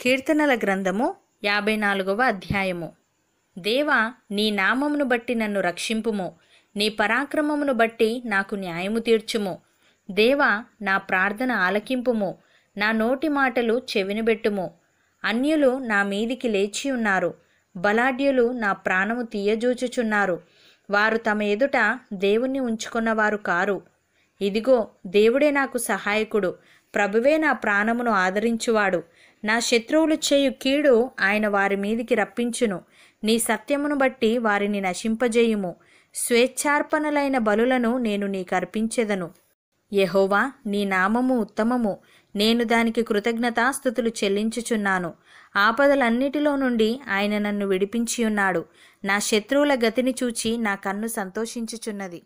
కీర్తనల గ్రంథము యాభై నాలుగవ అధ్యాయము. దేవా నీ నామమును బట్టి నన్ను రక్షింపుము. నీ పరాక్రమమును బట్టి నాకు న్యాయము తీర్చుము. దేవా నా ప్రార్థన ఆలకింపుము. నా నోటి మాటలు చెవినబెట్టుము అన్యులు నా మీదికి లేచి ఉన్నారు. బలాఢ్యులు నా ప్రాణము తీయజూచుచున్నారు. వారు తమ ఎదుట దేవుణ్ణి ఉంచుకున్నవారు కారు. ఇదిగో దేవుడే నాకు సహాయకుడు. ప్రభువే నా ప్రాణమును ఆదరించువాడు. నా శత్రువులు చేయు కీడు ఆయన వారి మీదికి రప్పించును. నీ సత్యమును బట్టి వారిని నశింపజేయుము. స్వేచ్ఛార్పణలైన బలులను నేను నీకు అర్పించెదను యహోవా నీ నామము ఉత్తమము. నేను దానికి కృతజ్ఞతాస్థుతులు చెల్లించుచున్నాను. ఆపదలన్నిటిలో నుండి ఆయన నన్ను విడిపించియున్నాడు. నా శత్రువుల గతిని చూచి నా కన్ను సంతోషించుచున్నది.